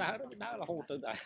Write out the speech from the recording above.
ដើរដើររហូតទៅដែរ